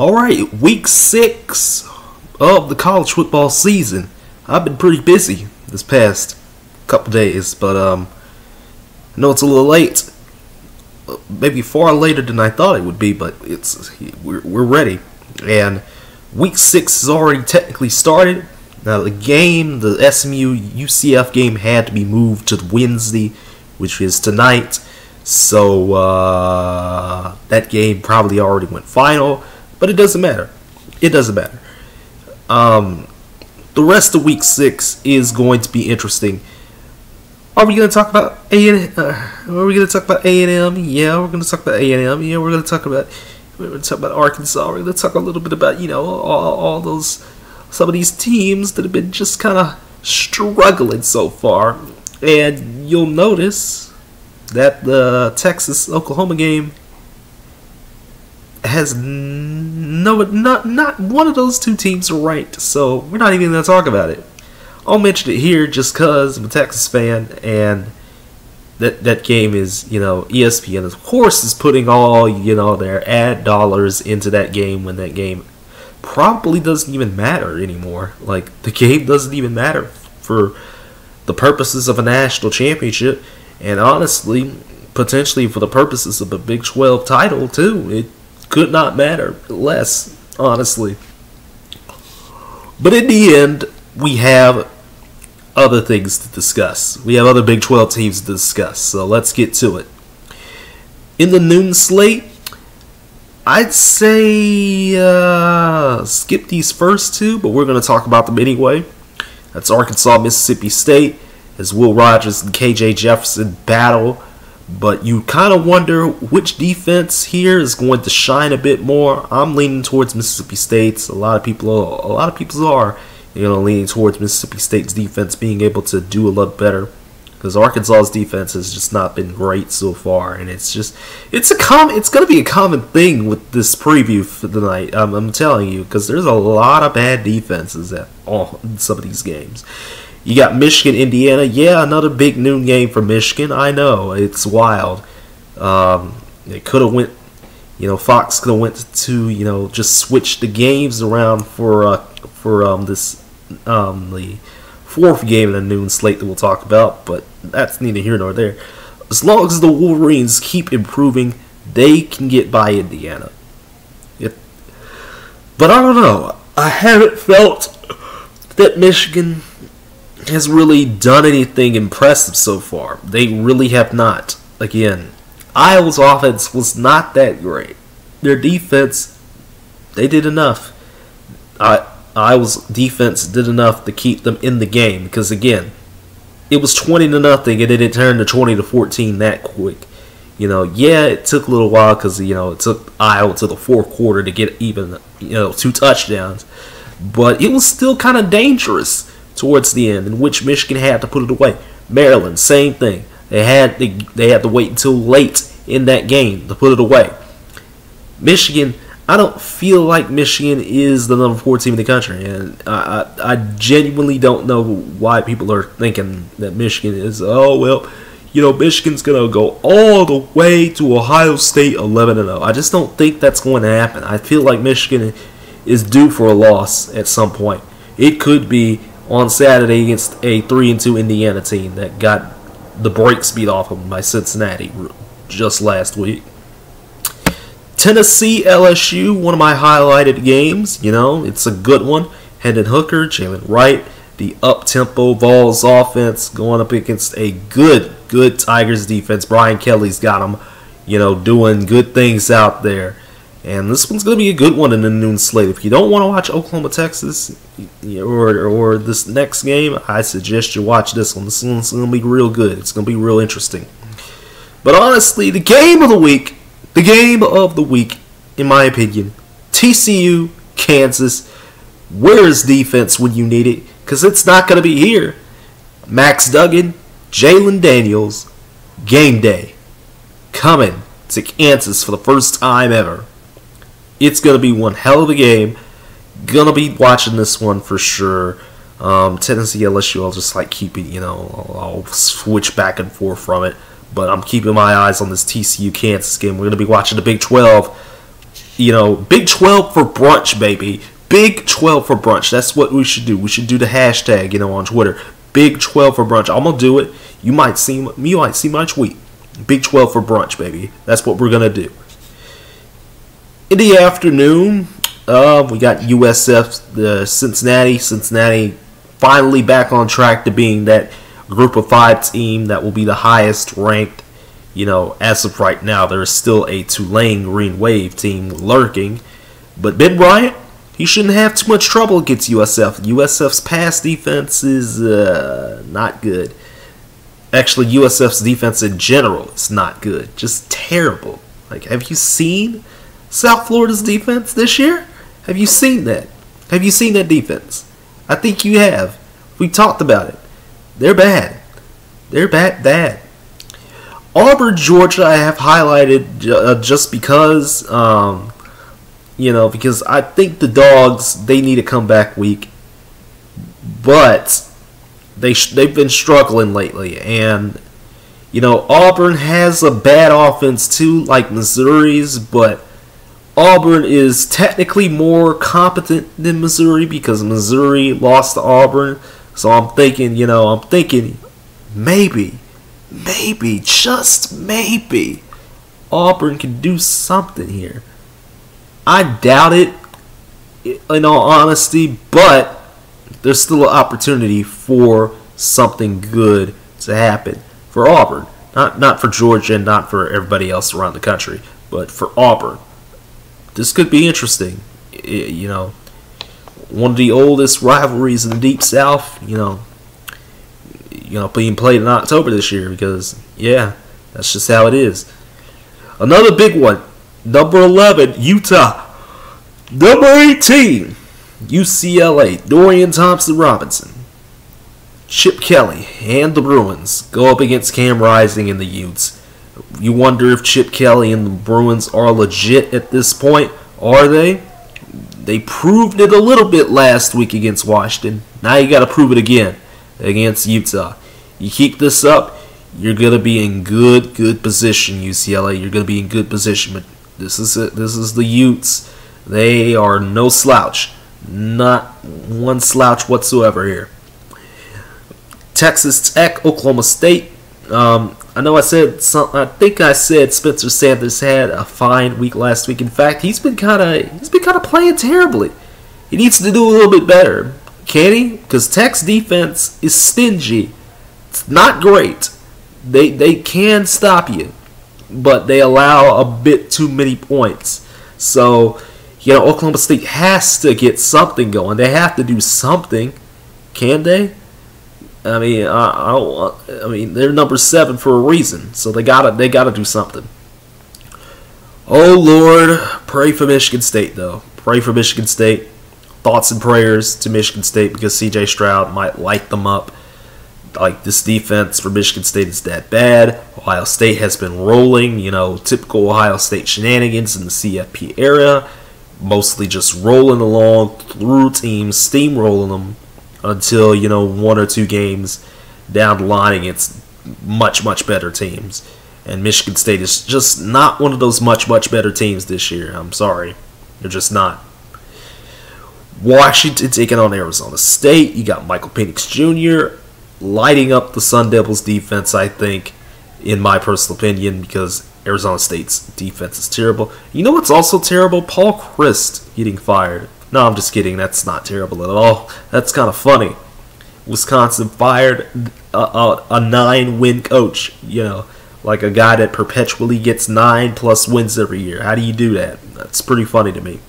All right, week six of the college football season. I've been pretty busy this past couple days, but um, I know it's a little late. Maybe far later than I thought it would be, but it's we're, we're ready. And week six has already technically started. Now the game, the SMU UCF game, had to be moved to Wednesday, which is tonight. So uh, that game probably already went final. But it doesn't matter. It doesn't matter. Um, the rest of week six is going to be interesting. Are we going to talk about A and uh, Are we going to talk about A and M? Yeah, we're going to talk about A and M. Yeah, we're going to talk about we're to talk about Arkansas. We're going to talk a little bit about you know all, all those some of these teams that have been just kind of struggling so far. And you'll notice that the Texas Oklahoma game has no not not one of those two teams are ranked, so we're not even gonna talk about it. I'll mention it here just cause I'm a Texas fan and that that game is, you know, ESPN of course is putting all, you know, their ad dollars into that game when that game probably doesn't even matter anymore. Like the game doesn't even matter for the purposes of a national championship and honestly potentially for the purposes of a Big 12 title too. It could not matter less, honestly. But in the end, we have other things to discuss. We have other Big 12 teams to discuss, so let's get to it. In the noon slate, I'd say uh, skip these first two, but we're going to talk about them anyway. That's Arkansas, Mississippi State, as Will Rogers and KJ Jefferson battle but you kind of wonder which defense here is going to shine a bit more. I'm leaning towards Mississippi State's. A lot of people, a lot of people are, you know, leaning towards Mississippi State's defense being able to do a lot better because Arkansas's defense has just not been great so far, and it's just it's a com it's going to be a common thing with this preview for the night. Um, I'm telling you because there's a lot of bad defenses at all in some of these games. You got Michigan, Indiana. Yeah, another big noon game for Michigan. I know it's wild. Um, it could have went. You know, Fox could have went to you know just switch the games around for uh, for um, this um, the fourth game in the noon slate that we'll talk about. But that's neither here nor there. As long as the Wolverines keep improving, they can get by Indiana. It, but I don't know. I haven't felt that Michigan has really done anything impressive so far. They really have not. Again, Iowa's offense was not that great. Their defense, they did enough. I, Iowa's defense did enough to keep them in the game because again, it was twenty to nothing and then it turned to twenty to fourteen that quick. You know, yeah, it took a little while because you know it took Iowa to the fourth quarter to get even you know two touchdowns, but it was still kind of dangerous towards the end, in which Michigan had to put it away. Maryland, same thing. They had they, they had to wait until late in that game to put it away. Michigan, I don't feel like Michigan is the number four team in the country, and I, I, I genuinely don't know why people are thinking that Michigan is. Oh well, you know Michigan's gonna go all the way to Ohio State 11 and 0. I just don't think that's going to happen. I feel like Michigan is due for a loss at some point. It could be on Saturday against a 3 and 2 Indiana team that got the brakes beat off of them by Cincinnati just last week. Tennessee LSU, one of my highlighted games. You know, it's a good one. Hendon Hooker, Jaylen Wright, the up tempo Vols offense going up against a good, good Tigers defense. Brian Kelly's got them, you know, doing good things out there. And this one's going to be a good one in the noon slate. If you don't want to watch Oklahoma, Texas, or, or this next game, I suggest you watch this one. This one's going to be real good. It's going to be real interesting. But honestly, the game of the week, the game of the week, in my opinion, TCU, Kansas. Where is defense when you need it? Because it's not going to be here. Max Duggan, Jalon Daniels, game day. Coming to Kansas for the first time ever. It's going to be one hell of a game. Gonna be watching this one for sure. Um, Tennessee LSU, I'll just like keep it, you know, I'll, I'll switch back and forth from it. But I'm keeping my eyes on this TCU Kansas game. We're going to be watching the Big 12. you know, Big 12 for brunch, baby. Big 12 for brunch. That's what we should do. We should do the hashtag, you know, on Twitter. Big 12 for brunch. I'm gonna do it. You might see you might see my tweet. Big 12 for brunch, baby. That's what we're gonna do. In the afternoon, uh, we got USF, the Cincinnati. Cincinnati finally back on track to being that group of five team that will be the highest ranked. You know, as of right now, there is still a Tulane Green Wave team lurking. But Ben Bryant, he shouldn't have too much trouble against USF. USF's pass defense is uh, not good. Actually, USF's defense in general is not good. Just terrible. Like, have you seen South Florida's defense this year? Have you seen that? Have you seen that defense? I think you have. We talked about it. They're bad. They're bad, bad. Auburn, Georgia, I have highlighted uh, just because, um, you know, because I think the dogs they need a comeback week, but they sh- they've been struggling lately, and you know Auburn has a bad offense too, like Missouri's, but Auburn is technically more competent than Missouri because Missouri lost to Auburn. So I'm thinking, you know, I'm thinking maybe, maybe, just maybe, Auburn can do something here. I doubt it, in all honesty, but there's still an opportunity for something good to happen for Auburn. Not not for Georgia and not for everybody else around the country, but for Auburn. This could be interesting. You know, one of the oldest rivalries in the Deep South. You know, you know, being played in October this year because yeah, that's just how it is. Another big one, number eleven, Utah. Number eighteen, UCLA, Dorian Thompson Robinson. Chip Kelly and the Bruins go up against Cam Rising and the Utes. You wonder if Chip Kelly and the Bruins are legit at this point. Are they? They proved it a little bit last week against Washington. Now you got to prove it again against Utah. You keep this up, you're gonna be in good, good position, UCLA. You're gonna be in good position. But this is it. This is the Utes. They are no slouch. Not one slouch whatsoever here. Texas Tech, Oklahoma State. Um, I know I said some, I think I said Spencer Sanders had a fine week last week. In fact, he's been kind of he's been kind of playing terribly. He needs to do a little bit better. Can he? Because Tech's defense is stingy. It's not great. They they can stop you, but they allow a bit too many points. So, you know, Oklahoma State has to get something going. They have to do something. Can they? I mean, I, I, I mean, they're number seven for a reason, so they gotta they gotta do something. Oh Lord, pray for Michigan State though. Pray for Michigan State. Thoughts and prayers to Michigan State because C.J. Stroud might light them up. Like this defense for Michigan State is that bad. Ohio State has been rolling, you know, typical Ohio State shenanigans in the CFP era, mostly just rolling along through teams, steamrolling them until you know one or two games down the line against much much better teams. And Michigan State is just not one of those much much better teams this year. I'm sorry, they're just not. Washington taking on Arizona State. You got Michael Penix Jr. lighting up the Sun Devils defense. I think, in my personal opinion, because Arizona State's defense is terrible. You know what's also terrible? Paul Chryst getting fired. No, I'm just kidding. That's not terrible at all. That's kind of funny. Wisconsin fired uh, uh, a, a, a nine win coach, you know, like a guy that perpetually gets nine plus wins every year. How do you do that? That's pretty funny to me.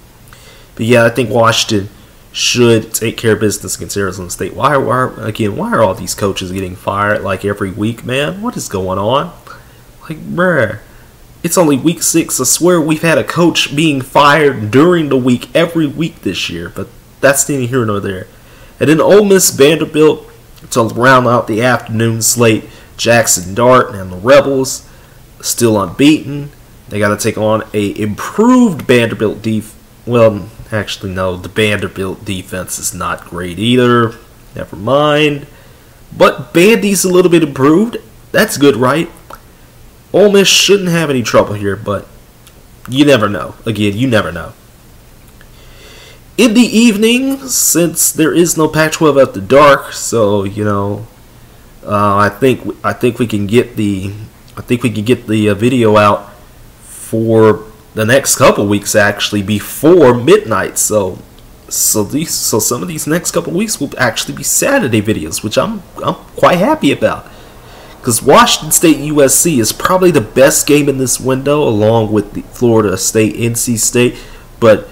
But yeah, I think Washington should take care of business against Arizona State. Why, why again, why are all these coaches getting fired like every week, man? What is going on? Like, bruh. It's only week six. I swear we've had a coach being fired during the week every week this year, but that's neither here nor there. And then Ole Miss Vanderbilt to round out the afternoon slate. Jackson Dart and the Rebels still unbeaten. They got to take on a improved Vanderbilt def. Well, actually no, the Vanderbilt defense is not great either. Never mind. But Vandy's a little bit improved. That's good, right? Ole Miss shouldn't have any trouble here, but you never know. Again, you never know. In the evening, since there is no Pac-12 after dark, so you know, uh, I think I think we can get the I think we can get the uh, video out for the next couple weeks actually before midnight. So so these so some of these next couple weeks will actually be Saturday videos, which I'm I'm quite happy about. Because Washington State USC is probably the best game in this window, along with the Florida State NC State. But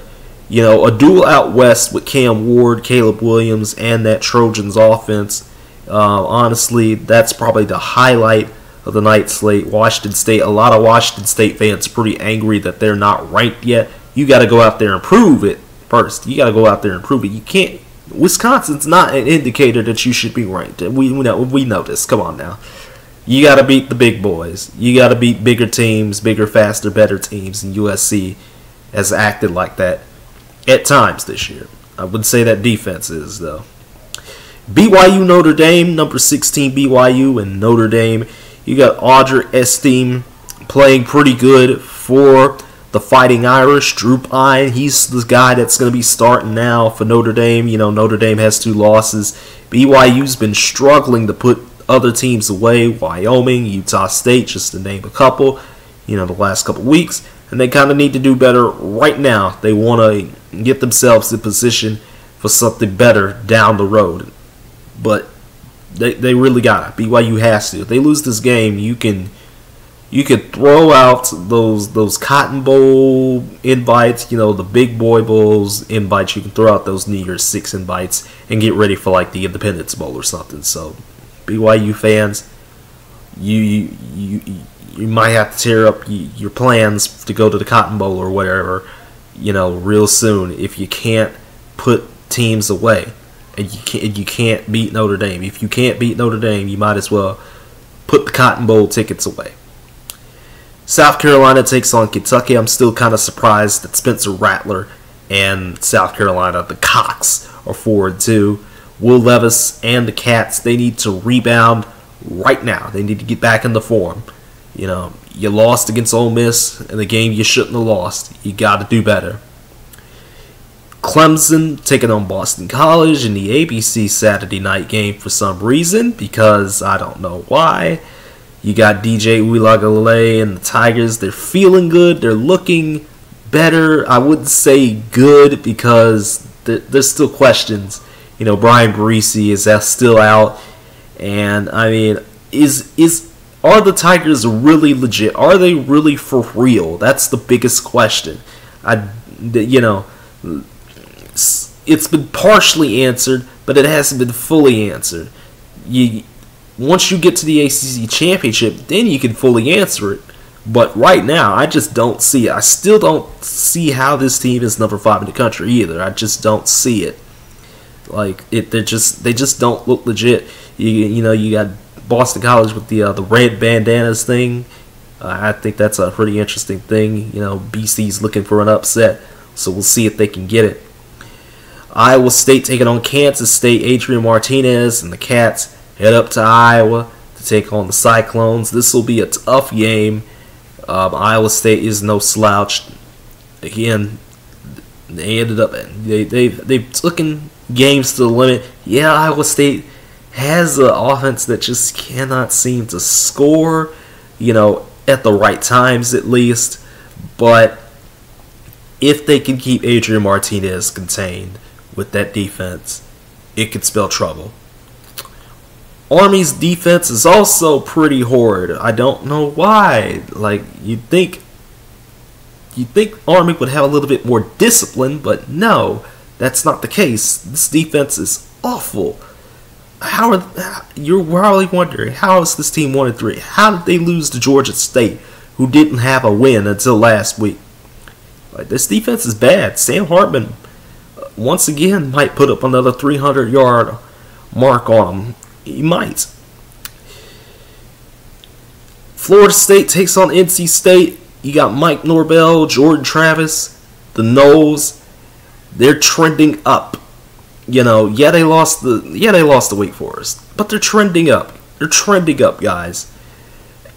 you know, a duel out west with Cam Ward, Caleb Williams, and that Trojans offense. Uh, honestly, that's probably the highlight of the night slate. Washington State, a lot of Washington State fans pretty angry that they're not ranked yet. You got to go out there and prove it first. You got to go out there and prove it. You can't. Wisconsin's not an indicator that you should be ranked. We, we know we know this. Come on now. You got to beat the big boys. You got to beat bigger teams, bigger, faster, better teams. And USC has acted like that at times this year. I would say that defense is though. BYU Notre Dame, number 16 BYU and Notre Dame. You got Audric Estime playing pretty good for the Fighting Irish. Drew Pyne, he's the guy that's going to be starting now for Notre Dame. You know, Notre Dame has two losses. BYU's been struggling to put other teams away. Wyoming, Utah State, just to name a couple. You know, the last couple weeks, and they kind of need to do better right now. They want to get themselves in position for something better down the road. But they, they really got it. BYU has to. If they lose this game, you can you could throw out those those Cotton Bowl invites, you know, the Big Boy Bowls invites. You can throw out those New Year's Six invites and get ready for like the Independence Bowl or something. So, BYU fans, you you you, you might have to tear up your plans to go to the Cotton Bowl or whatever, you know, real soon if you can't put teams away and you can't you can't beat Notre Dame. If you can't beat Notre Dame, you might as well put the Cotton Bowl tickets away. South Carolina takes on Kentucky. I'm still kind of surprised that Spencer Rattler and South Carolina, the Cox, are forward too. Will Levis and the Cats, they need to rebound right now. They need to get back in the form. You know, you lost against Ole Miss in the game you shouldn't have lost. You got to do better. Clemson taking on Boston College in the ABC Saturday night game for some reason because I don't know why. You got DJ Uiagalelei and the Tigers. They're feeling good. They're looking better. I wouldn't say good because there's still questions. You know, Bryan Bresee is that still out, and I mean, is is are the Tigers really legit? Are they really for real? That's the biggest question. I, you know, it's been partially answered, but it hasn't been fully answered. You once you get to the ACC championship, then you can fully answer it. But right now, I just don't see it. I still don't see how this team is number five in the country either. I just don't see it. Like it, they just they just don't look legit. You you know you got Boston College with the uh, the red bandanas thing. Uh, I think that's a pretty interesting thing. You know, BC's looking for an upset, so we'll see if they can get it. Iowa State taking on Kansas State. Adrian Martinez and the Cats head up to Iowa to take on the Cyclones. This will be a tough game. Um, Iowa State is no slouch. Again, they ended up they they they've taken games to the limit. Yeah, Iowa State has an offense that just cannot seem to score. You know, at the right times at least. But if they can keep Adrian Martinez contained with that defense, it could spell trouble. Army's defense is also pretty horrid. I don't know why. Like you'd think you'd think Army would have a little bit more discipline, but no, that's not the case. This defense is awful. How are you're probably wondering how is this team one and three? How did they lose to Georgia State, who didn't have a win until last week? Like this defense is bad. Sam Hartman uh, once again might put up another 300 yard mark on him. he might. Florida State takes on NC State. You got Mike Norvell, Jordan Travis, the Noles. They're trending up. You know, yeah they lost the yeah they lost the Wake Forest, but they're trending up. They're trending up, guys.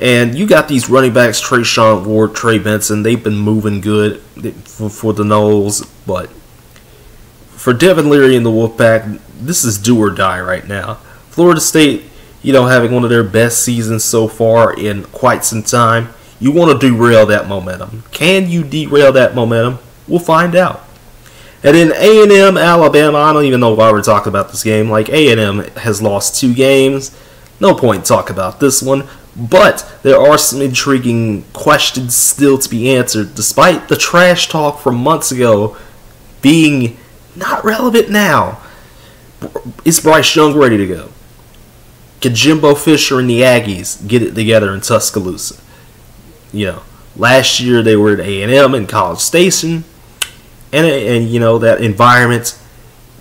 And you got these running backs, Trey Treshaun Ward, Trey Benson. They've been moving good for, for the Noles, but for Devin Leary and the Wolfpack, this is do or die right now. Florida State, you know, having one of their best seasons so far in quite some time. You want to derail that momentum. Can you derail that momentum? We'll find out. And in A&M, Alabama, I don't even know why we're talking about this game. Like A&M has lost two games. No point talk about this one. But there are some intriguing questions still to be answered, despite the trash talk from months ago being not relevant now. Is Bryce Young ready to go? Can Jimbo Fisher and the Aggies get it together in Tuscaloosa? You know, last year they were at A&M in College Station, and and you know that environment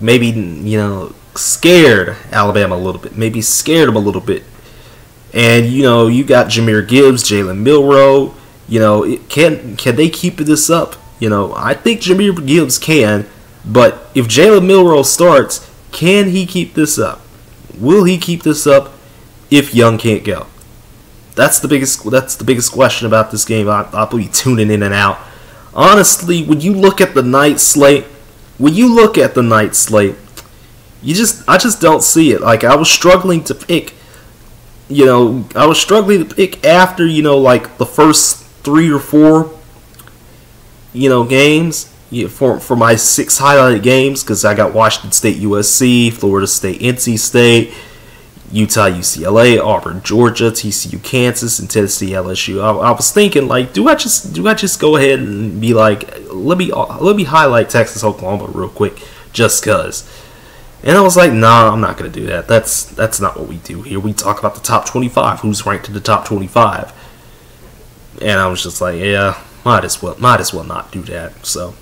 maybe you know scared Alabama a little bit, maybe scared them a little bit. And you know you got Jahmyr Gibbs, Jalen Milroe. You know can can they keep this up? You know I think Jahmyr Gibbs can, but if Jalen Milroe starts, can he keep this up? Will he keep this up if Young can't go? That's the biggest. That's the biggest question about this game. I, I'll be tuning in and out. Honestly, when you look at the night slate, when you look at the night slate, you just I just don't see it. Like I was struggling to pick. You know, I was struggling to pick after you know like the first three or four. You know, games for for my six highlighted games because I got Washington State, USC, Florida State, NC State, Utah, UCLA, Auburn, Georgia, TCU, Kansas, and Tennessee, LSU. I, I, was thinking like, do I just do I just go ahead and be like, let me let me highlight Texas, Oklahoma real quick, just cause. And I was like, nah, I'm not gonna do that. That's that's not what we do here. We talk about the top 25, who's ranked in the top 25. And I was just like, yeah, might as well might as well not do that. So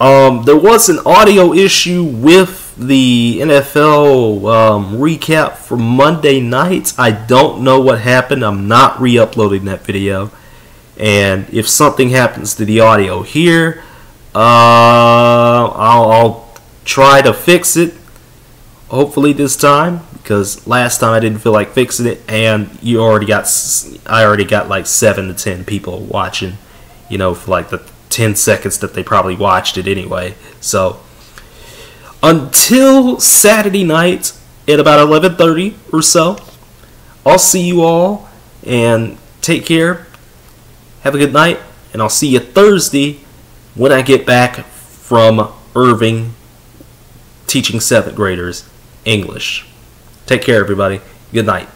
um, there was an audio issue with the NFL um, recap for Monday night. I don't know what happened. I'm not re uploading that video. And if something happens to the audio here, uh, I'll, I'll try to fix it. Hopefully this time, because last time I didn't feel like fixing it, and you already got, I already got like seven to ten people watching, you know, for like the 10 seconds that they probably watched it anyway. So until Saturday night at about 11:30 or so, I'll see you all and take care. Have a good night and I'll see you Thursday when I get back from Irving teaching 7th graders English. Take care everybody. Good night.